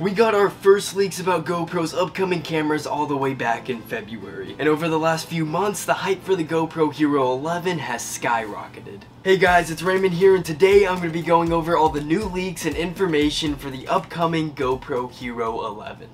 We got our first leaks about GoPro's upcoming cameras all the way back in February, and over the last few months, the hype for the GoPro Hero 11 has skyrocketed. Hey guys, it's Raymond here, and today I'm going to be going over all the new leaks and information for the upcoming GoPro Hero 11.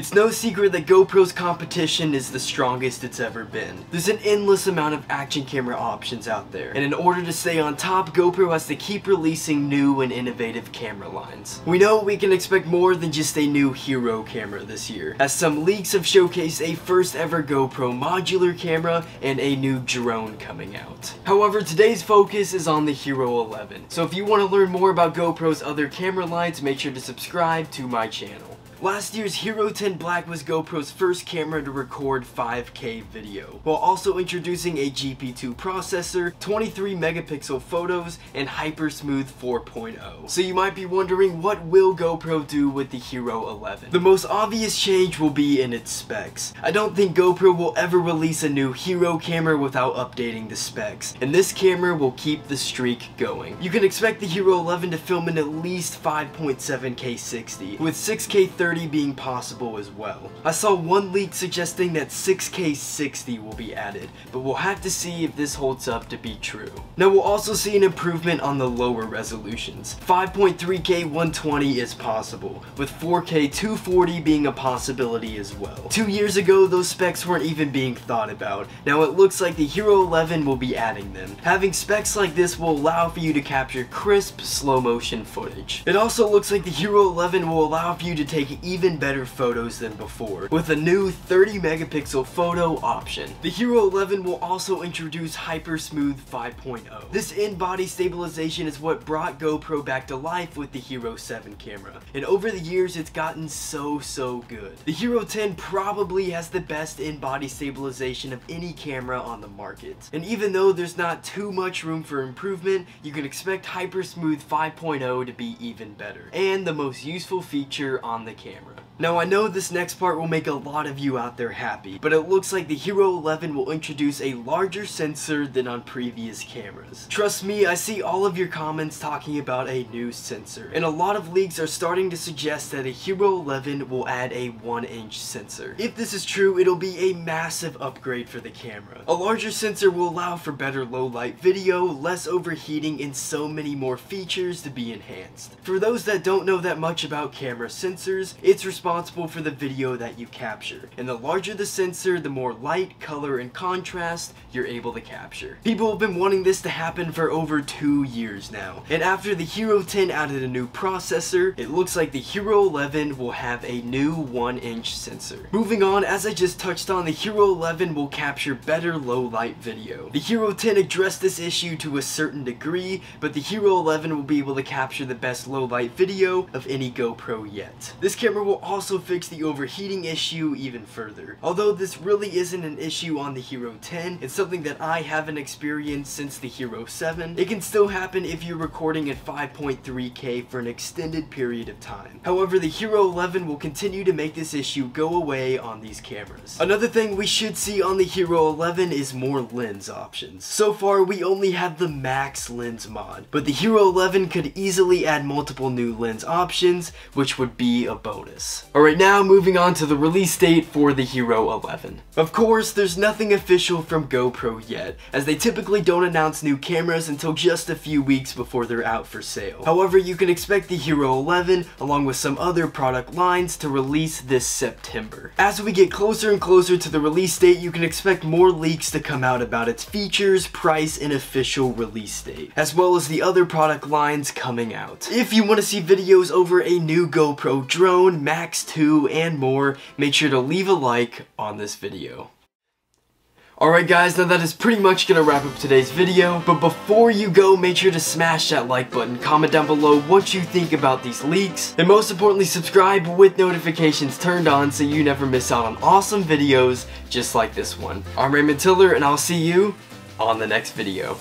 It's no secret that GoPro's competition is the strongest it's ever been. There's an endless amount of action camera options out there, and in order to stay on top, GoPro has to keep releasing new and innovative camera lines. We know we can expect more than just a new Hero camera this year, as some leaks have showcased a first ever GoPro modular camera and a new drone coming out. However, today's focus is on the Hero 11, so if you want to learn more about GoPro's other camera lines, make sure to subscribe to my channel. Last year's Hero 10 Black was GoPro's first camera to record 5K video, while also introducing a GP2 processor, 23 megapixel photos, and Hyper Smooth 4.0. So you might be wondering what will GoPro do with the Hero 11? The most obvious change will be in its specs. I don't think GoPro will ever release a new Hero camera without updating the specs, and this camera will keep the streak going. You can expect the Hero 11 to film in at least 5.7K 60, with 6K 30 30 being possible as well. I saw one leak suggesting that 6K 60 will be added, but we'll have to see if this holds up to be true. Now we'll also see an improvement on the lower resolutions. 5.3K 120 is possible, with 4K 240 being a possibility as well. Two years ago, those specs weren't even being thought about. Now it looks like the Hero 11 will be adding them. Having specs like this will allow for you to capture crisp, slow motion footage. It also looks like the Hero 11 will allow for you to take even better photos than before, with a new 30 megapixel photo option. The Hero 11 will also introduce Hyper Smooth 5.0. This in-body stabilization is what brought GoPro back to life with the Hero 7 camera, and over the years it's gotten so so good. The Hero 10 probably has the best in-body stabilization of any camera on the market, and even though there's not too much room for improvement, you can expect Hyper Smooth 5.0 to be even better, and the most useful feature on the camera camera. Now I know this next part will make a lot of you out there happy, but it looks like the Hero 11 will introduce a larger sensor than on previous cameras. Trust me, I see all of your comments talking about a new sensor, and a lot of leaks are starting to suggest that a Hero 11 will add a 1 inch sensor. If this is true, it'll be a massive upgrade for the camera. A larger sensor will allow for better low light video, less overheating, and so many more features to be enhanced. For those that don't know that much about camera sensors, it's responsible responsible for the video that you capture. And the larger the sensor, the more light, color, and contrast you're able to capture. People have been wanting this to happen for over two years now. And after the Hero 10 added a new processor, it looks like the Hero 11 will have a new 1 inch sensor. Moving on, as I just touched on, the Hero 11 will capture better low light video. The Hero 10 addressed this issue to a certain degree, but the Hero 11 will be able to capture the best low light video of any GoPro yet. This camera will also also fix the overheating issue even further. Although this really isn't an issue on the Hero 10, it's something that I haven't experienced since the Hero 7. It can still happen if you're recording at 5.3K for an extended period of time. However, the Hero 11 will continue to make this issue go away on these cameras. Another thing we should see on the Hero 11 is more lens options. So far, we only have the max lens mod, but the Hero 11 could easily add multiple new lens options, which would be a bonus. Alright, now moving on to the release date for the Hero 11. Of course, there's nothing official from GoPro yet, as they typically don't announce new cameras until just a few weeks before they're out for sale. However, you can expect the Hero 11, along with some other product lines, to release this September. As we get closer and closer to the release date, you can expect more leaks to come out about its features, price, and official release date, as well as the other product lines coming out. If you want to see videos over a new GoPro drone, 2, and more, make sure to leave a like on this video. Alright guys, now that is pretty much gonna wrap up today's video, but before you go, make sure to smash that like button, comment down below what you think about these leaks, and most importantly subscribe with notifications turned on so you never miss out on awesome videos just like this one. I'm Raymond Tiller, and I'll see you on the next video.